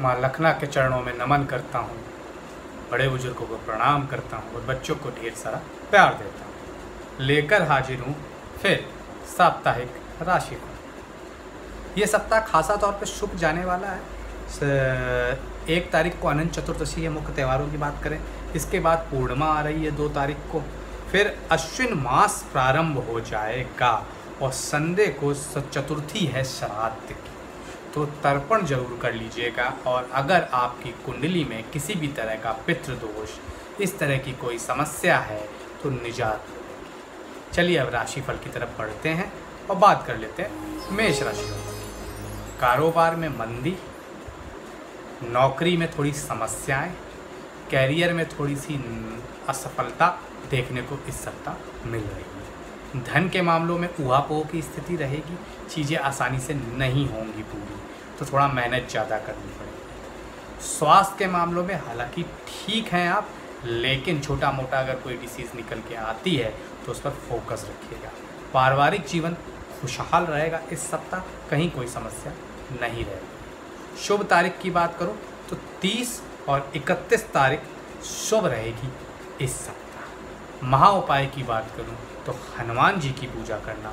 माँ लखना के चरणों में नमन करता हूँ। बड़े बुज़ुर्गों को प्रणाम करता हूँ और बच्चों को ढेर सारा प्यार देता हूँ। लेकर हाजिर हूँ, फिर साप्ताहिक राशि को ये सप्ताह खासा तौर पर शुभ जाने वाला है। एक तारीख को अनंत चतुर्दशी है, मुख्य त्योहारों की बात करें। इसके बाद पूर्णिमा आ रही है दो तारीख को। फिर अश्विन मास प्रारंभ हो जाएगा और संडे को चतुर्थी है श्राद्ध की। तो तर्पण ज़रूर कर लीजिएगा और अगर आपकी कुंडली में किसी भी तरह का पितृदोष, इस तरह की कोई समस्या है तो निजात चलिए अब राशिफल की तरफ़ बढ़ते हैं और बात कर लेते हैं मेष राशि। कारोबार में मंदी, नौकरी में थोड़ी समस्याएँ, कैरियर में थोड़ी सी असफलता देखने को इस सप्ताह मिल रही है धन के मामलों में उहापोह की स्थिति रहेगी, चीज़ें आसानी से नहीं होंगी पूरी तो थोड़ा मेहनत ज़्यादा करनी पड़ेगी। स्वास्थ्य के मामलों में हालाँकि ठीक हैं आप, लेकिन छोटा मोटा अगर कोई डिसीज़ निकल के आती है तो उस पर फोकस रखिएगा। पारिवारिक जीवन खुशहाल रहेगा इस सप्ताह, कहीं कोई समस्या नहीं रहेगी। शुभ तारीख की बात करूँ तो 30 और 31 तारीख शुभ रहेगी इस सप्ताह। महा उपाय की बात करूँ तो हनुमान जी की पूजा करना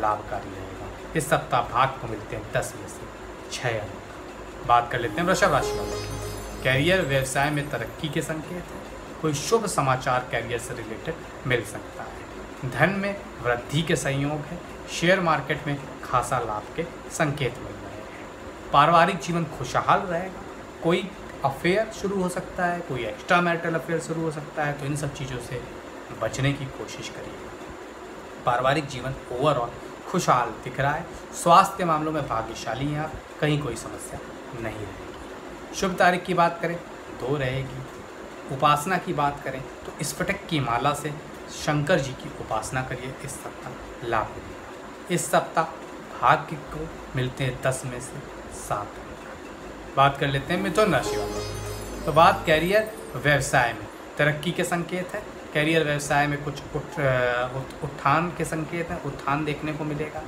लाभकारी रहेगा। इस सप्ताह भाग को मिलते हैं दस में से छः अंक। बात कर लेते हैं वृषभ राशि वालों की। कैरियर व्यवसाय में तरक्की के संकेत हैं। कोई शुभ समाचार कैरियर से रिलेटेड मिल सकता है। धन में वृद्धि के संयोग है। शेयर मार्केट में खासा लाभ के संकेत मिल रहे हैं। पारिवारिक जीवन खुशहाल रहेगा। कोई अफेयर शुरू हो सकता है, कोई एक्स्ट्रा मैरिटल अफेयर शुरू हो सकता है तो इन सब चीज़ों से बचने की कोशिश करिएगा पारिवारिक जीवन ओवरऑल खुशहाल दिख रहा है। स्वास्थ्य मामलों में भाग्यशाली हैं आप, कहीं कोई समस्या नहीं रहेगी। शुभ तारीख की बात करें, दो रहेगी। उपासना की बात करें तो स्फटिक की माला से शंकर जी की उपासना करिए, इस सप्ताह लाभ मिलेगा इस सप्ताह भाग्य को मिलते हैं दस में से सात। बात कर लेते हैं मिथुन राशि वालों तो बात कैरियर व्यवसाय में, तरक्की के संकेत है। कैरियर व्यवसाय में कुछ उठ उत- उत्थान के संकेत हैं, उत्थान देखने को मिलेगा।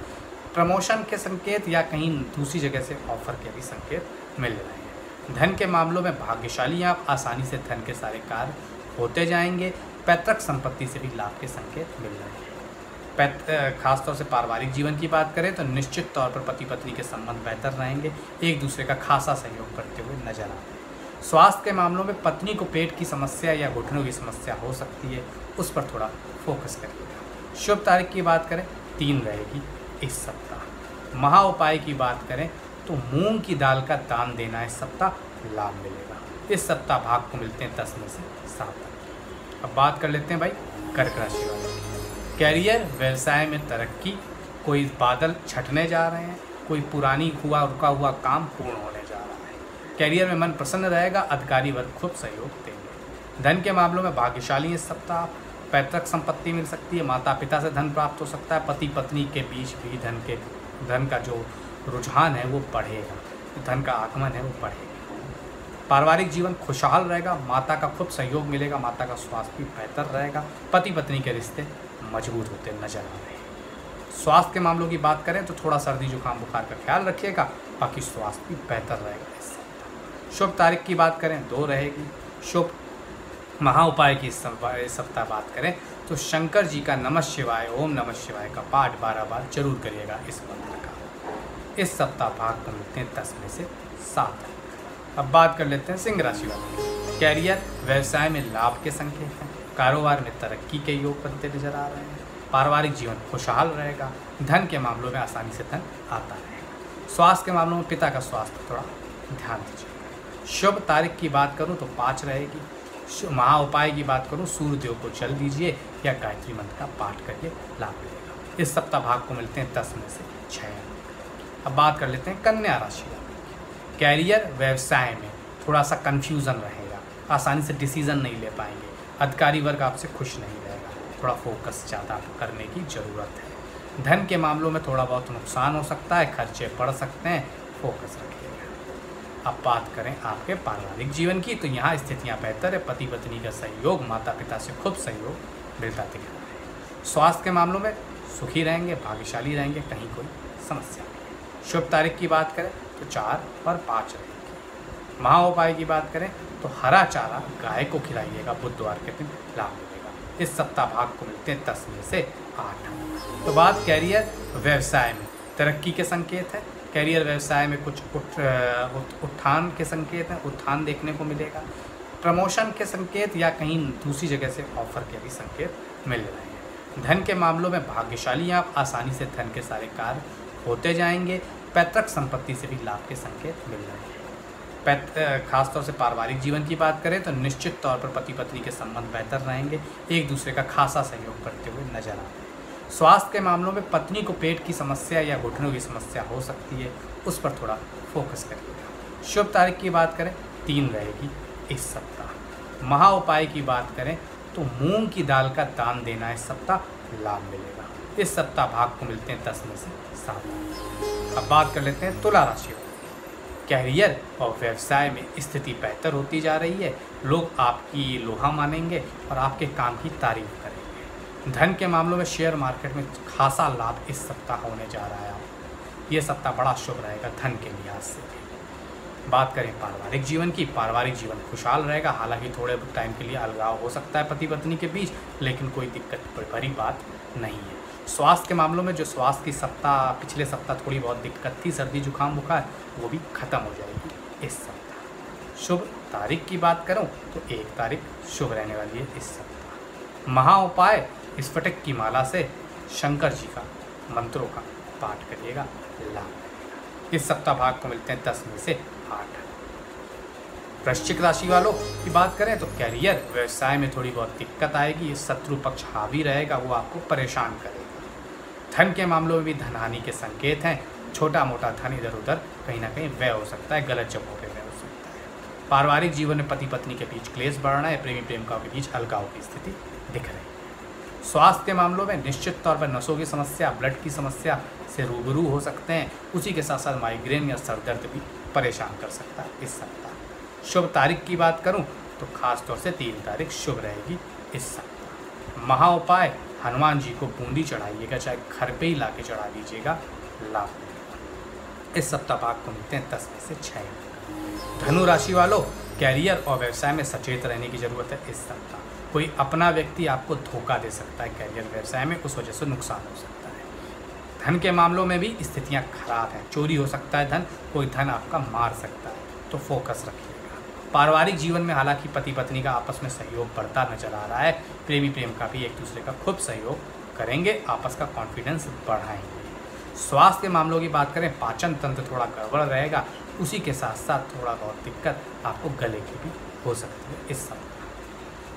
प्रमोशन के संकेत या कहीं दूसरी जगह से ऑफ़र के भी संकेत मिल रहे हैं। धन के मामलों में भाग्यशाली आप, आसानी से धन के सारे कार्य होते जाएँगे, पैतृक संपत्ति से भी लाभ के संकेत मिल रहे हैं। पैत खासतौर से पारिवारिक जीवन की बात करें तो निश्चित तौर पर पति पत्नी के संबंध बेहतर रहेंगे, एक दूसरे का खासा सहयोग करते हुए नज़र आ रहे हैं। स्वास्थ्य के मामलों में पत्नी को पेट की समस्या या घुटनों की समस्या हो सकती है, उस पर थोड़ा फोकस करिएगा शुभ तारीख की बात करें, तीन रहेगी इस सप्ताह। महा उपाय की बात करें तो मूंग की दाल का दान देना इस सप्ताह लाभ मिलेगा। इस सप्ताह भाग को मिलते हैं दस में से सात अंक। अब बात कर लेते हैं भाई, कर्क राशि वाले कैरियर, व्यवसाय में तरक्की, कोई बादल छटने जा रहे हैं, कोई पुरानी हुआ, रुका हुआ काम पूर्ण हो रहा कैरियर में मन प्रसन्न रहेगा, अधिकारी वर्ग खूब सहयोग देंगे। धन के मामलों में भाग्यशाली इस सप्ताह पैतृक संपत्ति मिल सकती है माता पिता से धन प्राप्त हो सकता है पति पत्नी के बीच भी धन के, धन का जो रुझान है वो बढ़ेगा। धन का आगमन है वो बढ़ेगा। पारिवारिक जीवन खुशहाल रहेगा, माता का खूब सहयोग मिलेगा, माता का स्वास्थ्य भी बेहतर रहेगा पति पत्नी के रिश्ते मज़बूत होते नज़र आ रहे हैं। स्वास्थ्य के मामलों की बात करें तो थोड़ा सर्दी, जुकाम, बुखार का ख्याल रखिएगा, बाकी स्वास्थ्य भी बेहतर रहेगा। इस सप्ताह शुभ तारीख की बात करें, दो रहेगी। शुभ महा उपाय की इस सप्ताह बात करें तो शंकर जी का नमः शिवाय, ओम नमः शिवाय का पाठ बारह बार ज़रूर करिएगा इस मंत्र का। इस सप्ताह भाग को मिलते हैं दस में से सात। अब बात कर लेते हैं सिंह राशि वाले। कैरियर, व्यवसाय में लाभ के संकेत हैं। कारोबार में तरक्की के योग बनते नज़र आ रहे हैं। पारिवारिक जीवन खुशहाल रहेगा। धन के मामलों में आसानी से धन आता रहेगा। स्वास्थ्य के मामलों में पिता का स्वास्थ्य थोड़ा ध्यान दीजिएगा शुभ तारीख की बात करूँ तो पाँच रहेगी। महा उपाय की बात करूँ सूर्यदेव को जल दीजिए या गायत्री मंत्र का पाठ करिए, लाभ मिलेगा। इस सप्ताह भाग को मिलते हैं दस में से छः अब बात कर लेते हैं कन्या राशि। कैरियर व्यवसाय में थोड़ा सा कन्फ्यूज़न रहेगा। आसानी से डिसीज़न नहीं ले पाएँगे। अधिकारी वर्ग आपसे खुश नहीं रहेगा। थोड़ा फोकस ज़्यादा करने की ज़रूरत है। धन के मामलों में थोड़ा बहुत नुकसान हो सकता है, खर्चे बढ़ सकते हैं। फोकस रखिएगा अब बात करें आपके पारिवारिक जीवन की। तो यहाँ स्थितियाँ बेहतर है। पति पत्नी का सहयोग माता पिता से खूब सहयोग मिलता दिख रहा है। स्वास्थ्य के मामलों में सुखी रहेंगे, भाग्यशाली रहेंगे, कहीं कोई समस्या नहीं शुभ तारीख की बात करें तो चार और पाँच रहेगी। महा उपाय की बात करें तो हरा चारा गाय को खिलाइएगा, बुधवार के दिन लाभ मिलेगा। इस सप्ताह भाग को मिलते हैं दस में से आठ। तो बात कैरियर व्यवसाय में। तरक्की के संकेत है। कैरियर व्यवसाय में कुछ उठ उत्थान के संकेत हैं, उत्थान देखने को मिलेगा। प्रमोशन के संकेत या कहीं दूसरी जगह से ऑफ़र के भी संकेत मिल रहे हैं। धन के मामलों में भाग्यशाली आप आसानी से धन के सारे कार्य होते जाएँगे। पैतृक संपत्ति से भी लाभ के संकेत मिल रहे हैं। पैत खासतौर से पारिवारिक जीवन की बात करें तो निश्चित तौर पर पति पत्नी के संबंध बेहतर रहेंगे। एक दूसरे का खासा सहयोग करते हुए नज़र आ रहे हैं। स्वास्थ्य के मामलों में पत्नी को पेट की समस्या या घुटनों की समस्या हो सकती है, उस पर थोड़ा फोकस करिएगा शुभ तारीख की बात करें, तीन रहेगी इस सप्ताह। महा उपाय की बात करें तो मूंग की दाल का दान देना इस सप्ताह लाभ मिलेगा। इस सप्ताह भाग को मिलते हैं दस में से सात। अब बात कर लेते हैं तुला राशि कैरियर और व्यवसाय में स्थिति बेहतर होती जा रही है। लोग आपकी लोहा मानेंगे और आपके काम की तारीफ़ करेंगे। धन के मामलों में शेयर मार्केट में खासा लाभ इस सप्ताह होने जा रहा है। ये सप्ताह बड़ा शुभ रहेगा धन के लिहाज से बात करें पारिवारिक जीवन की, पारिवारिक जीवन खुशहाल रहेगा। हालाँकि थोड़े टाइम के लिए अलगाव हो सकता है पति पत्नी के बीच, लेकिन कोई दिक्कत भरी बात नहीं है। स्वास्थ्य के मामलों में जो स्वास्थ्य की सप्ताह, पिछले सप्ताह थोड़ी बहुत दिक्कत थी, सर्दी, जुकाम, बुखार, वो भी ख़त्म हो जाएगी इस सप्ताह। शुभ तारीख की बात करूँ तो एक तारीख शुभ रहने वाली है इस सप्ताह। महा उपाय स्फटिक की माला से शंकर जी का मंत्रों का पाठ करिएगा, लाभ इस सप्ताह भाग को मिलते हैं दस में से आठ। वृश्चिक राशि वालों की बात करें तो कैरियर व्यवसाय में थोड़ी बहुत दिक्कत आएगी शत्रु पक्ष हावी रहेगा, वो आपको परेशान करेगा। धन के मामलों में भी धनहानि के संकेत हैं छोटा मोटा धन इधर उधर कहीं ना कहीं व्यय हो सकता है, गलत जगहों पर व्यय हो सकता है। पारिवारिक जीवन में पति पत्नी के बीच क्लेश बढ़ रहा है प्रेमी प्रेमिकाओं के बीच अलगाव की स्थिति दिख रही है। स्वास्थ्य के मामलों में निश्चित तौर पर नसों की समस्या, ब्लड की समस्या से रूबरू हो सकते हैं। उसी के साथ साथ माइग्रेन या सर दर्द भी परेशान कर सकता है इस सप्ताह। शुभ तारीख की बात करूँ तो खास तौर से तीन तारीख शुभ रहेगी इस सप्ताह। महा उपाय, हनुमान जी को बूंदी चढ़ाइएगा, चाहे घर पे ही ला के चढ़ा दीजिएगा, लाभ इस सप्ताह भाग को मिलते हैं दस में से छः धनु राशि वालों, कैरियर और व्यवसाय में सचेत रहने की ज़रूरत है इस सप्ताह। कोई अपना व्यक्ति आपको धोखा दे सकता है कैरियर व्यवसाय में, उस वजह से नुकसान हो सकता है। धन के मामलों में भी स्थितियाँ खराब हैं। चोरी हो सकता है धन, कोई धन आपका मार सकता है। तो फोकस रखिए पारिवारिक जीवन में हालाँकि पति पत्नी का आपस में सहयोग बढ़ता नज़र आ रहा है। प्रेमी प्रेम का भी एक दूसरे का खूब सहयोग करेंगे, आपस का कॉन्फिडेंस बढ़ाएँगे। स्वास्थ्य के मामलों की बात करें, पाचन तंत्र थोड़ा गड़बड़ रहेगा, उसी के साथ साथ थोड़ा बहुत दिक्कत आपको गले की भी हो सकती है। इस समय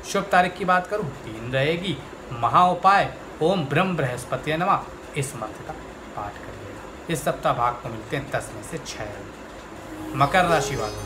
शुभ तारीख की बात करूँ? तीन रहेगी। महा उपाय ओम ब्रह्म बृहस्पति नमा। इस मंत्र का पाठ करिएगा। इस सप्ताह भाग को मिलते हैं दस में से छः मकर राशि वालों,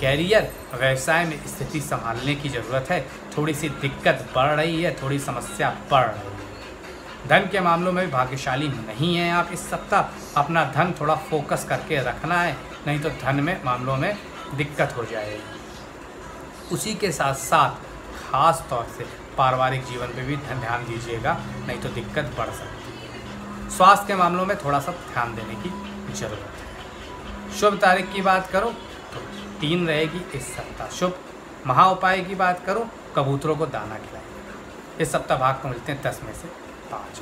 कैरियर, व्यवसाय में स्थिति संभालने की ज़रूरत है। थोड़ी सी दिक्कत बढ़ रही है, थोड़ी समस्या बढ़ रही है। धन के मामलों में भाग्यशाली नहीं है आप इस सप्ताह। अपना धन थोड़ा फोकस करके रखना है, नहीं तो धन में, मामलों में दिक्कत हो जाएगी। उसी के साथ साथ खास तौर से पारिवारिक जीवन पे भी ध्यान दीजिएगा, नहीं तो दिक्कत बढ़ सकती है। स्वास्थ्य के मामलों में थोड़ा सा ध्यान देने की ज़रूरत है। शुभ तारीख की बात करो तो तीन रहेगी इस सप्ताह। शुभ महा उपाय की बात करो, कबूतरों को दाना खिलाइएगा इस सप्ताह भाग को मिलते हैं दस में से पाँच।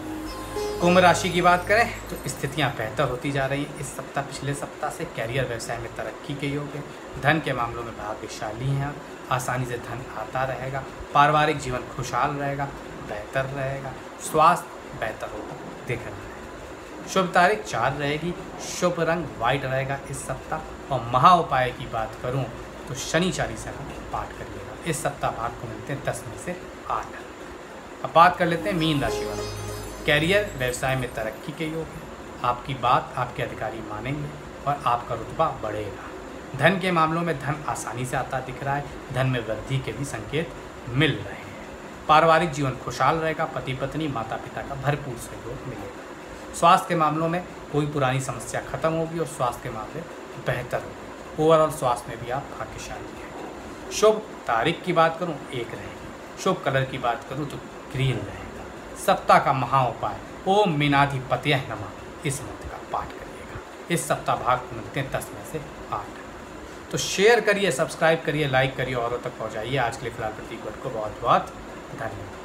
कुंभ राशि की बात करें तो स्थितियाँ बेहतर होती जा रही है। इस सप्ताह, पिछले सप्ताह से कैरियर व्यवसाय में तरक्की के योग है धन के मामलों में भाग्यशाली हैं आसानी से धन आता रहेगा, पारिवारिक जीवन खुशहाल रहेगा, बेहतर रहेगा, स्वास्थ्य बेहतर होगा, दिख रहा है शुभ तारीख चार रहेगी, शुभ रंग व्हाइट रहेगा इस सप्ताह। और महा उपाय की बात करूँ तो शनि चालीसा का पाठ करिएगा। इस सप्ताह भाग को मिलते हैं दस में से आठ। अब बात कर लेते हैं मीन राशि वालों। कैरियर व्यवसाय में तरक्की के योग है। आपकी बात आपके अधिकारी मानेंगे और आपका रुतबा बढ़ेगा। धन के मामलों में धन आसानी से आता दिख रहा है। धन में वृद्धि के भी संकेत मिल रहे हैं। पारिवारिक जीवन खुशहाल रहेगा। पति पत्नी माता पिता का भरपूर सहयोग मिलेगा। स्वास्थ्य के मामलों में कोई पुरानी समस्या खत्म होगी और स्वास्थ्य के मामले बेहतर हो ओवरऑल स्वास्थ्य में भी आप भाग्यशाली हैं। शुभ तारीख की बात करूँ, एक रहेगी। शुभ कलर की बात करूँ तो ग्रीन रहेगा। सप्ताह का महा उपाय ओम मीनाधिपत्य नमा। इस मंत्र का पाठ करिएगा। इस सप्ताह भाग मिलते हैं दस में से आठ। तो शेयर करिए सब्सक्राइब करिए लाइक करिए, औरों तक पहुँचाइए। आज के लिए फ़िलहाल प्रतीक को बहुत बहुत धन्यवाद।